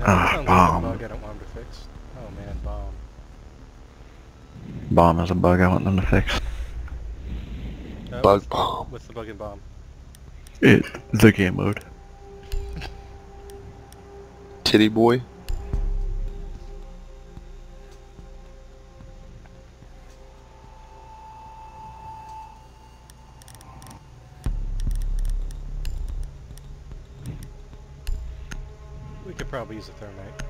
Now, Ah, that sounds bomb. like a bug I don't want them to fix. Oh man, bomb. Bomb is a bug I want them to fix. Uh, Bug what's, bomb. What's the bug and bomb? It, the game mode. Titty boy. Probably use a thermite.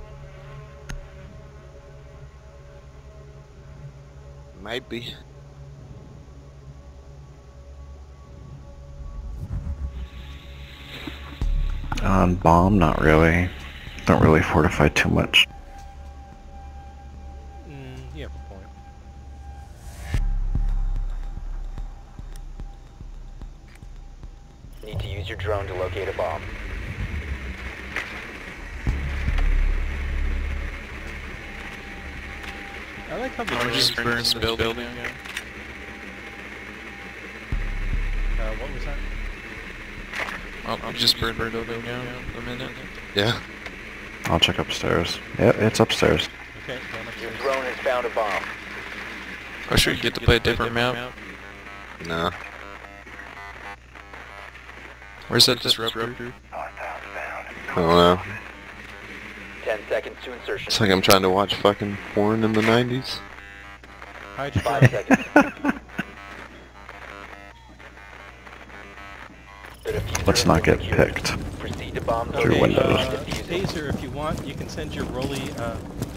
Maybe. On bomb, not really. Don't really fortify too much. How the Or just drones- burn. Uh, what was that? I'll, I'll just burn the building down a minute. Yeah. I'll check upstairs. Yeah, it's upstairs. Okay, going Your upstairs. drone has found a bomb. I should get to play a different map. Nah. Where's that disruptor? I don't know. Ten seconds to insertion. It's like I'm trying to watch fucking porn in the 90s. Hide your Five seconds. Let's not get picked. Proceed to bomb Through Okay, windows. uh, taser, if you want, you can send your Rolly uh,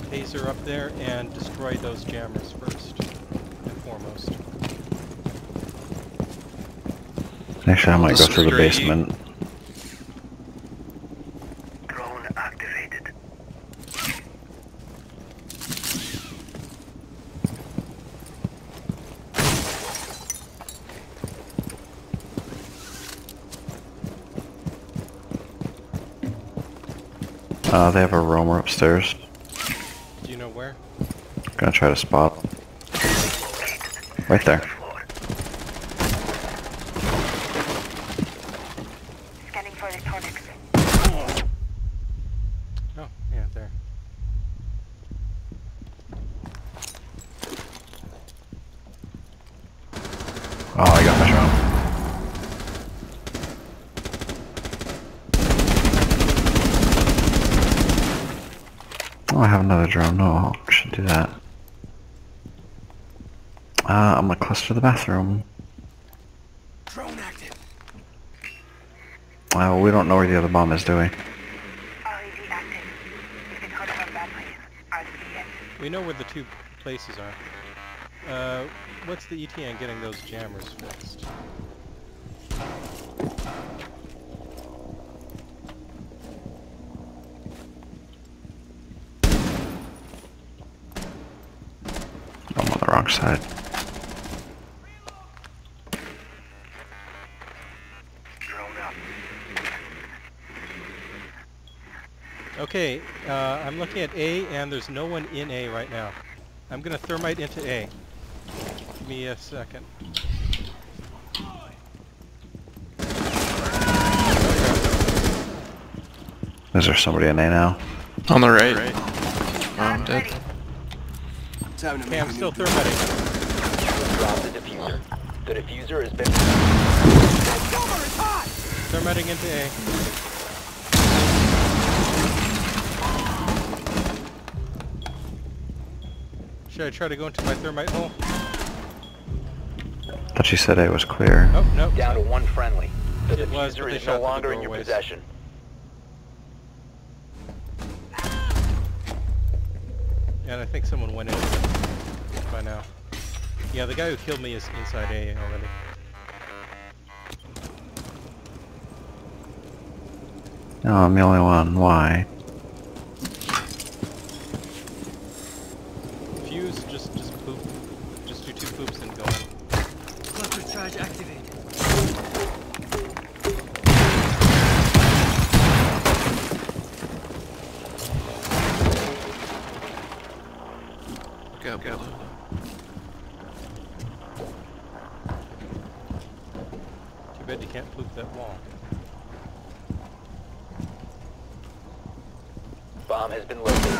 taser up there and destroy those jammers first and foremost. Actually, I might go through the Straight. basement. Uh, they have a roamer upstairs. Do you know where? I'm Gonna try to spot. Right there. Floor. Scanning for electronics. Oh, yeah, there. Oh, I got my drone. Oh, I have another drone. No, I should do that. Uh, I'm gonna cluster the bathroom. Drone active. Uh, we don't know where the other bomb is, do we? RED active. If it's hot from that place, RCS. We know where the two places are. Uh, what's the ETN getting those jammers fixed? I'm on the wrong side. Okay, uh, I'm looking at A and there's no one in A right now. I'm gonna thermite into A. Give me a second. Is there somebody in A now? On the right. I'm dead. Okay, I'm still thermiting. Drop the defuser. The defuser has been. Thermiting into A. Should I try to go into my thermite hole? Thought you said A was clear. Oh, no. Down to one friendly. The It was, but defuser they is shot no through the longer in your doorways. possession. And I think someone went in by now. Yeah, the guy who killed me is inside A already. No, I'm the only one. Why? Fuse, just just poop. Just do two poops and go in. Cluster charge activated. Go, go. Too bad you can't poop that wall. Bomb has been located.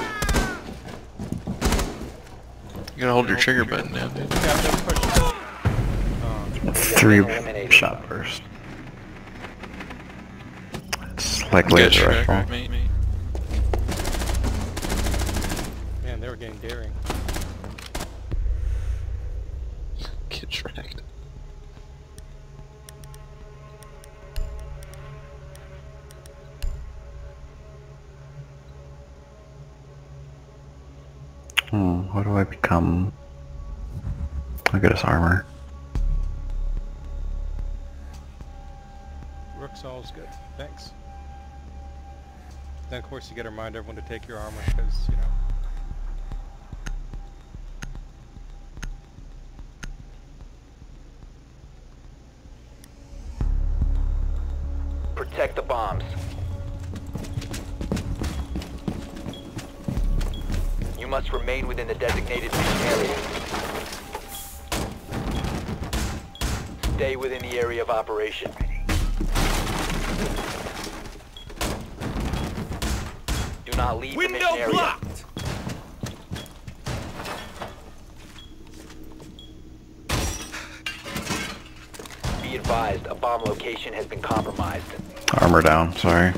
You gotta hold your trigger button down, dude. Yeah, no question. Um, Three shot burst. It's likely a got rifle. mate, mate. man, they were getting daring. Get tracked. Do I become? Look at his armor. Rook's all's good. Thanks. Then of course you gotta remind everyone to take your armor because, you know. Remain within the designated mission area. Stay within the area of operation. Do not leave the mission area. Be advised, a bomb location has been compromised. Armor down, sorry.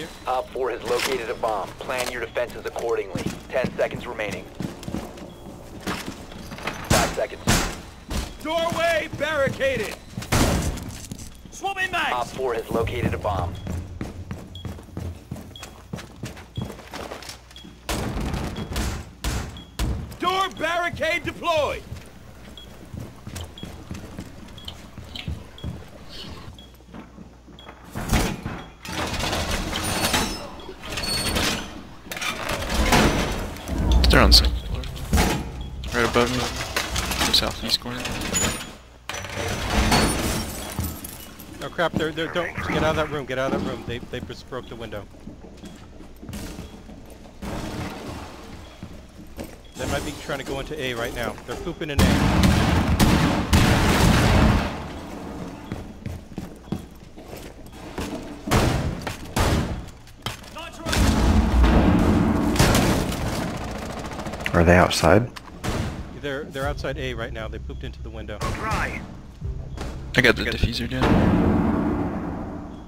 Deploying. Op 4 has located a bomb. Plan your defenses accordingly. 10 seconds remaining. 5 seconds. Doorway barricaded. Swapping Op mags. 4 has located a bomb. Door barricade deployed. They're on the second floor. Right above me. Southeast corner. Oh crap, they're, they're, don't, get out of that room, get out of that room. They, they just broke the window. They might be trying to go into A right now. They're pooping in A. Are they outside? They're, they're outside A right now. They pooped into the window. Dry. I got the Got the- defuser down.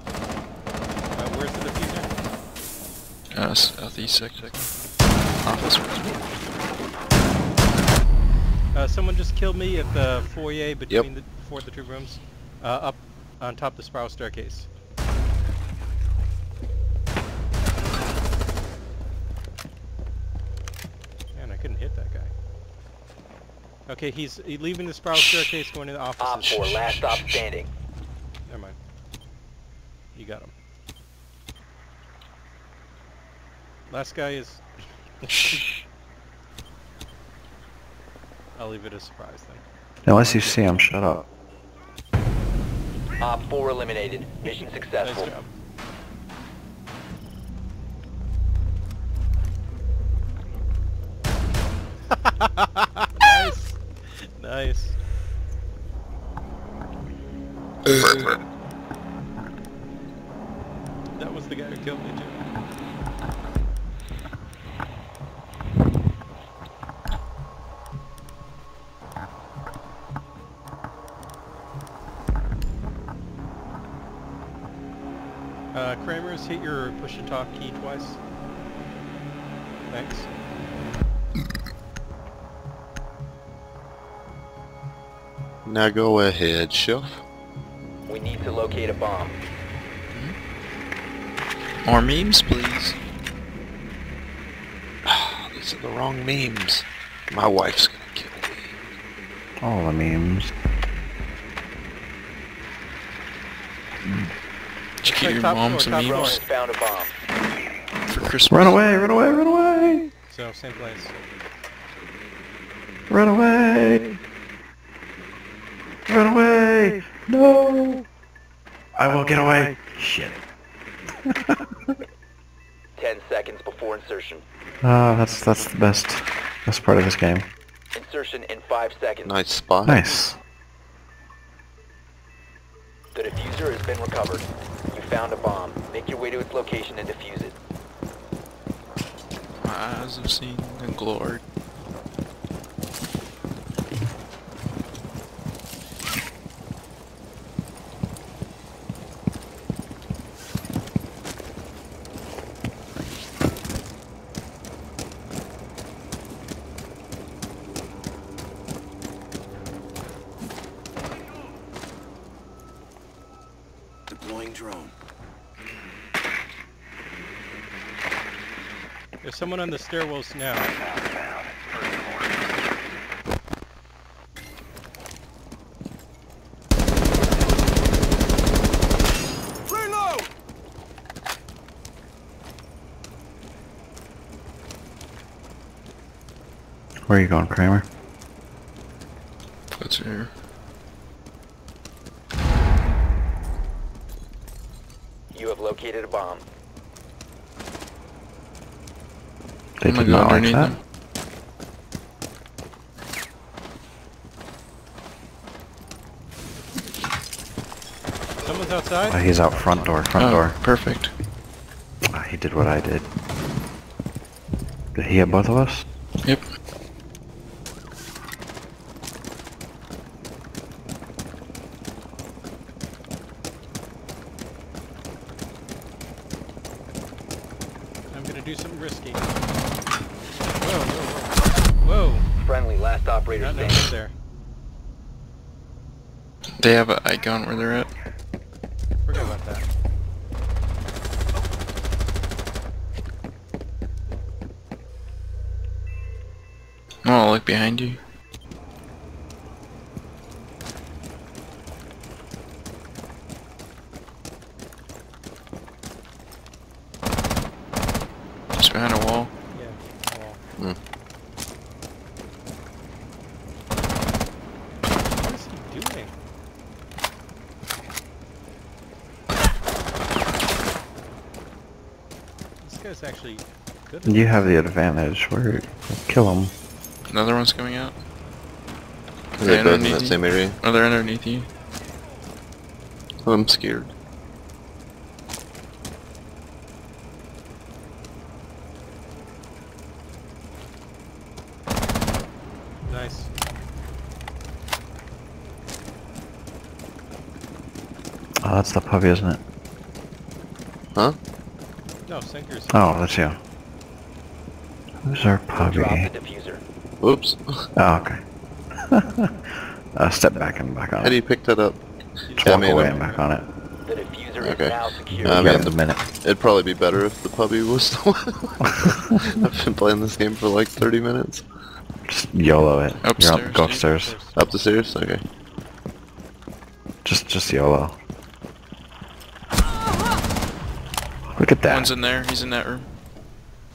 Uh, where's the defuser? Uh, southeast sector. Office. Uh, someone just killed me at the foyer between the, before the two rooms. Uh, up on top of the spiral staircase. Okay, he's, he's leaving the spiral staircase, going to the Op offices. 4, last stop standing. Never mind. You got him. Last guy is... I'll leave it a surprise then. Unless you see him, shut up. Op 4 eliminated. Mission Nice successful. job. talk key twice. Thanks. Now go ahead, chef. We need to locate a bomb. Hmm? More memes, please. These are the wrong memes. My wife's gonna kill me. All the memes. Did you get your mom some memes found a bomb. For Christmas? Run away, run away, run away! So, same place. Run away! Run away! No! I will get away. Shit. 10 seconds before insertion. Ah, that's that's the best best part of this game. Insertion in 5 seconds. Nice spot. Nice. The defuser has been recovered. You found a bomb. Make your way to its location and defuse it. My eyes have seen the glory. Deploying drone. There's someone on the stairwells now. Reload! Where are you going, Kramer? That's here. You have located a bomb. They I'm did go not like that. them. Someone's Oh, outside? he's out front door, front oh, door. perfect. Ah, he did what I did. Did he hit both of us? Yep. I'm gonna do something risky. Last operator Not no standing. there. They have an icon where they're at. Forget about that. Oh, look behind you. Just behind a wall. Yeah. Well. Hmm. What is he doing? This actually good. at You have the advantage. Where kill him. Another one's coming out. Are they both in underneath that you. same area? Oh, they're underneath you. I'm scared. Nice. Oh, that's the puppy, isn't it? Huh? No, sinkers. Oh, that's you. Who's our Drop puppy? the defuser. Whoops. Oh, okay. uh, step back and back on How do it. you pick that up? Just Yeah, I walk mean, away and back on it. The defuser Okay. is now secure. I You mean, got a minute. It'd probably be better if the puppy was the one. I've been playing this game for like 30 minutes. Just YOLO it. You're Upstairs, up, go upstairs. Up the stairs? Okay. Just, just YOLO. Look at that. One's in there. He's in that room.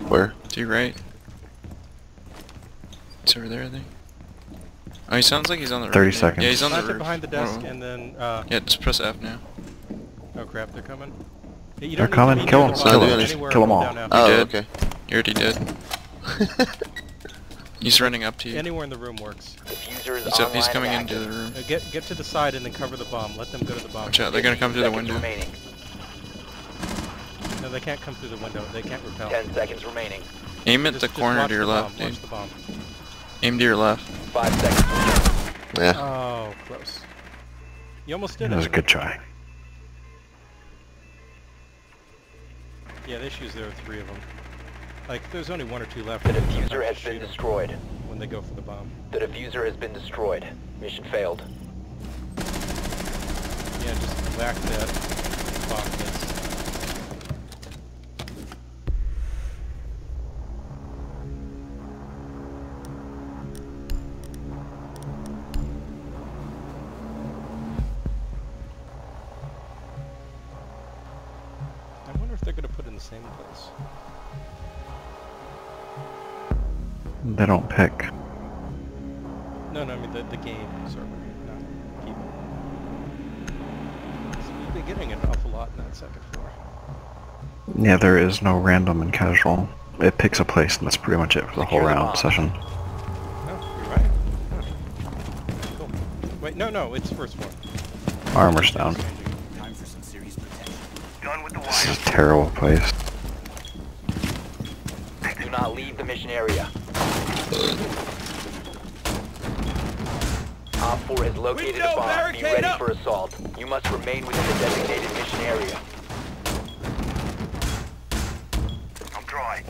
Where? To your right. It's over there, I think. Oh, he sounds like he's on the roof. 30 dude. seconds. Yeah, he's on the Plant roof. behind the desk Oh. and then, uh, Yeah, just press F now. oh crap, they're coming. Hey, you They're don't need to coming, kill them, the kill them, anywhere, kill 'em hold all. down F. Oh, did. okay. You already did. He's running up to you. Anywhere in the room works. Defuser is He's up. He's coming into the room. Uh, get get to the side and then cover the bomb. Let them go to the bomb. Watch out, they're gonna come through the window. remaining. No, they can't come through the window. They can't repel. Ten seconds remaining. Aim at Just- the just corner watch to your the left, bomb, dude. The bomb. Aim to your left. Five seconds. Yeah. Oh, close. You almost did That was a good try. Yeah, the issue is there are three of them. Like, there's only one or two left. The Sometimes defuser has shoot been 'em destroyed. When they go for the bomb. The defuser has been destroyed. Mission failed. Yeah, just whack that same place. They don't pick. No, no, I mean the, the game server, not people. So you've been getting an awful lot in that second floor. Yeah, there is no random and casual. It picks a place and that's pretty much it for the whole Secure the round bomb. session. Oh, you're right. Huh. Cool. Wait, no, no, it's first floor. Armor's down. Time for some serious protection. Done with the This is a terrible place. Yeah, Do not leave the mission area. Op 4 has located a bomb. Be ready up. for assault. You must remain within the designated mission area. I'm dry.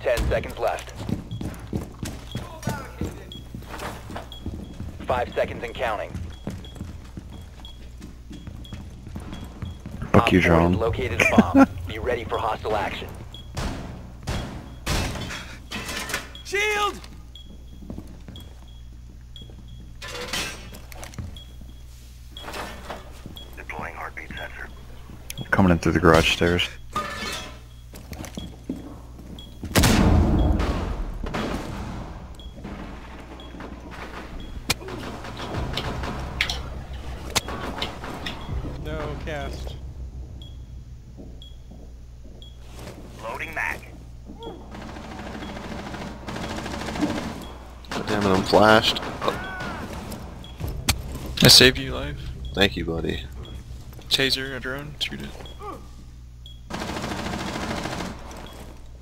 Ten seconds left. Five seconds and counting. Fuck you, Op 4 has drone. located a bomb. Be ready for hostile action. Shield! Deploying heartbeat sensor. Coming in through the garage stairs. Flashed. I saved you life. Thank you, buddy. Taser, a drone, shoot it.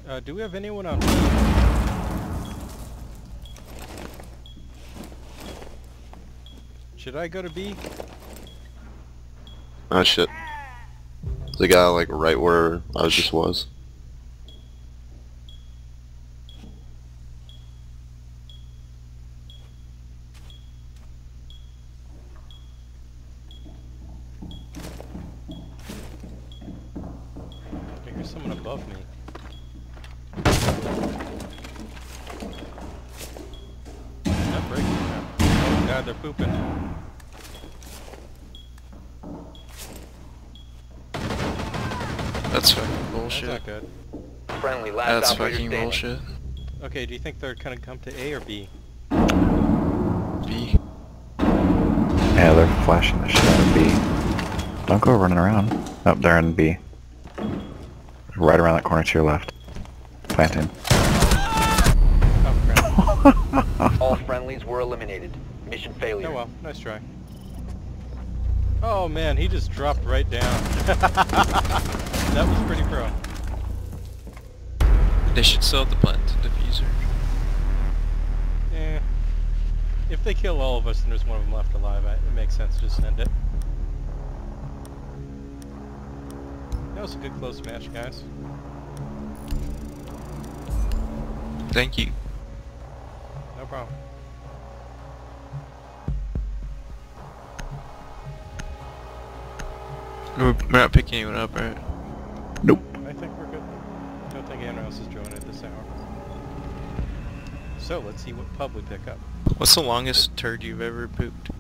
Uh, do we have anyone on? Should I go to B? Oh shit. The guy like right where I just was. Friendly, last That's fucking standing. bullshit. Okay, do you think they're gonna come to A or B? B. Yeah, they're flashing the shit out of B. Don't go running around. Oh, they're in B. Right around that corner to your left. Planting. Oh. All friendlies were eliminated. Mission failure. Oh well, nice try. Oh man, he just dropped right down. that was pretty pro. They should sell the plant defuser. Eh. If they kill all of us and there's one of them left alive, it makes sense to just end it. That was a good close match, guys. Thank you. No problem. We're not picking anyone up, right? Nope. I think we're good. Else is at this hour. So let's see what pub we pick up. What's the longest turd you've ever pooped?